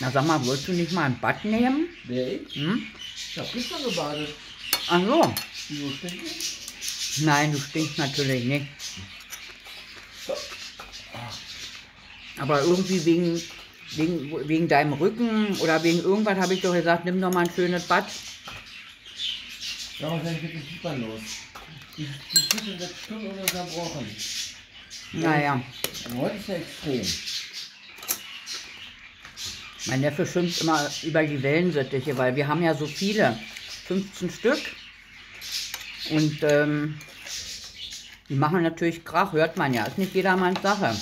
Na sag mal, wolltest du nicht mal ein Bad nehmen? Wer ich? Hm? Ich hab gestern gebadet. Ach so. Wieso stinkt ich? Nein, du stinkst natürlich nicht. Aber irgendwie wegen, wegen, wegen deinem Rücken oder wegen irgendwas habe ich doch gesagt, nimm doch mal ein schönes Bad. Ja, was ist mit den Kiepern los? Die, Füße sind Stunden ununterbrochen. Naja, Und heute ist ja extrem. Mein Neffe schimpft immer über die Wellensittiche, weil wir haben ja so viele, 15 Stück. Und ähm, die machen natürlich Krach, hört man ja, ist nicht jedermanns Sache.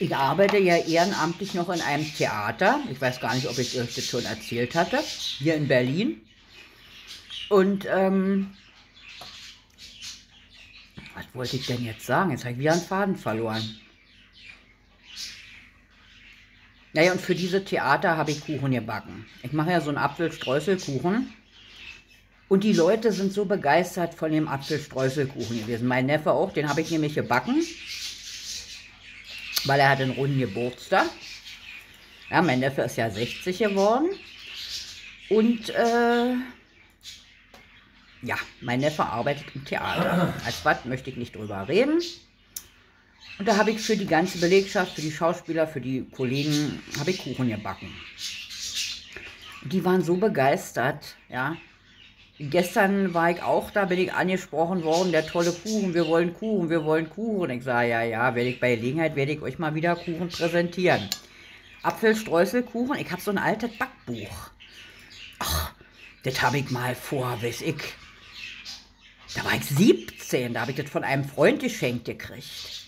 Ich arbeite ja ehrenamtlich noch in einem Theater. Ich weiß gar nicht, ob ich euch das schon erzählt hatte. Hier in Berlin. Und ähm, was wollte ich denn jetzt sagen? Jetzt habe ich wieder einen Faden verloren. Naja, und für diese Theater habe ich Kuchen gebacken. Ich mache ja so einen Apfelstreuselkuchen. Und die Leute sind so begeistert von dem Apfelstreuselkuchen gewesen. Mein Neffe auch, den habe ich nämlich gebacken, weil er hat einen runden Geburtstag. Ja, mein Neffe ist ja 60 geworden. Und äh, ja, mein Neffe arbeitet im Theater. Als was möchte ich nicht drüber reden. Und da habe ich für die ganze Belegschaft, für die Schauspieler, für die Kollegen, habe ich Kuchen gebacken. Die waren so begeistert, ja. Gestern war ich auch da, bin ich angesprochen worden, der tolle Kuchen, wir wollen Kuchen, wir wollen Kuchen. Ich sage, ja, ja, werde ich bei Gelegenheit, werde ich euch mal wieder Kuchen präsentieren. Apfelstreuselkuchen, ich habe so ein altes Backbuch. Ach, das habe ich mal vor, weiß ich. Da war ich 17, da habe ich das von einem Freund geschenkt gekriegt.